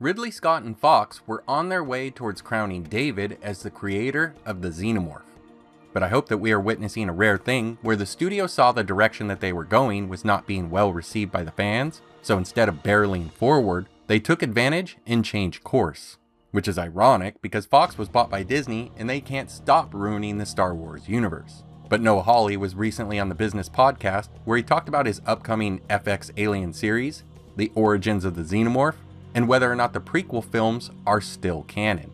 Ridley Scott and Fox were on their way towards crowning David as the creator of the Xenomorph. But I hope that we are witnessing a rare thing where the studio saw the direction that they were going was not being well received by the fans, so instead of barreling forward, they took advantage and changed course. Which is ironic because Fox was bought by Disney and they can't stop ruining the Star Wars universe. But Noah Hawley was recently on the Business Podcast where he talked about his upcoming FX Alien series, the origins of the Xenomorph, and whether or not the prequel films are still canon.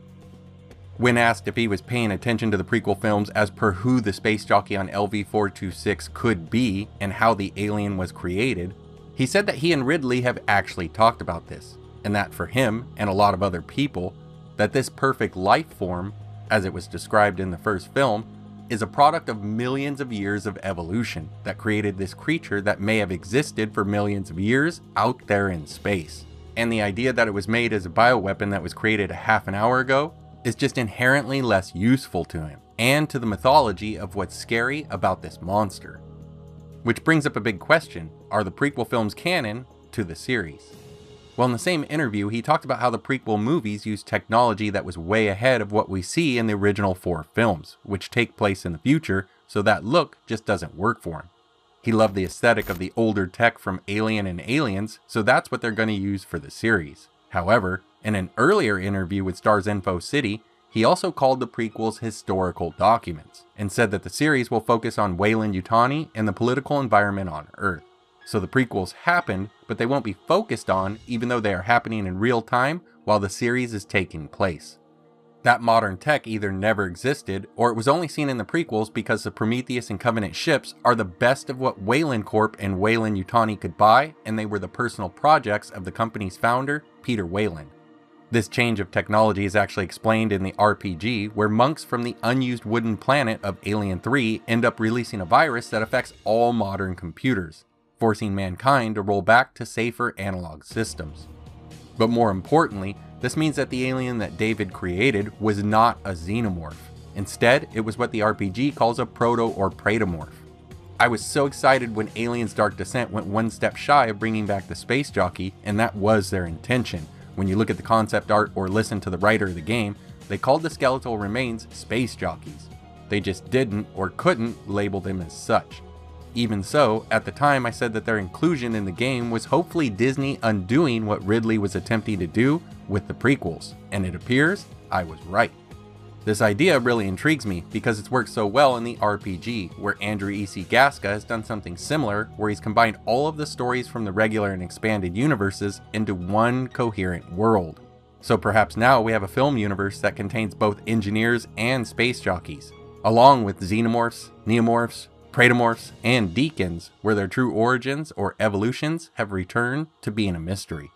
When asked if he was paying attention to the prequel films as per who the space jockey on LV 426 could be and how the alien was created, he said that he and Ridley have actually talked about this, and that for him and a lot of other people, that this perfect life form, as it was described in the first film, is a product of millions of years of evolution that created this creature that may have existed for millions of years out there in space. And the idea that it was made as a bioweapon that was created a half an hour ago is just inherently less useful to him, and to the mythology of what's scary about this monster. Which brings up a big question are the prequel films canon to the series? Well, in the same interview, he talked about how the prequel movies used technology that was way ahead of what we see in the original four films, which take place in the future, so that look just doesn't work for him. He loved the aesthetic of the older tech from Alien and Aliens, so that's what they're going to use for the series. However, in an earlier interview with Stars Info City, he also called the prequels historical documents and said that the series will focus on Weyland Yutani and the political environment on Earth. So the prequels happened, but they won't be focused on even though they are happening in real time while the series is taking place. That modern tech either never existed or it was only seen in the prequels because the Prometheus and Covenant ships are the best of what Weyland Corp and Weyland-Yutani could buy, and they were the personal projects of the company's founder, Peter Weyland. This change of technology is actually explained in the RPG, where monks from the unused wooden planet of Alien 3 end up releasing a virus that affects all modern computers, forcing mankind to roll back to safer analog systems. But more importantly, this means that the alien that David created was not a xenomorph. Instead, it was what the RPG calls a proto or praetomorph. I was so excited when Aliens Dark Descent went one step shy of bringing back the space jockey, and that was their intention when you look at the concept art or listen to the writer of the game, they called the skeletal remains space jockeys. They just didn't or couldn't label them as such. Even so, at the time I said that their inclusion in the game was hopefully Disney undoing what Ridley was attempting to do with the prequels, and it appears I was right. This idea really intrigues me because it's worked so well in the RPG, where Andrew E.C. Gasca has done something similar where he's combined all of the stories from the regular and expanded universes into one coherent world. So perhaps now we have a film universe that contains both engineers and space jockeys, along with xenomorphs, neomorphs, praetomorphs, and deacons, where their true origins or evolutions have returned to being a mystery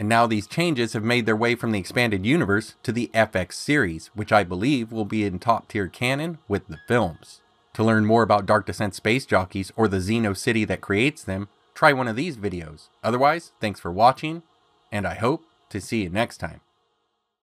and now these changes have made their way from the expanded universe to the FX series, which I believe will be in top tier canon with the films. To learn more about Dark Descent space jockeys or the Xeno city that creates them, try one of these videos. Otherwise, thanks for watching, and I hope to see you next time.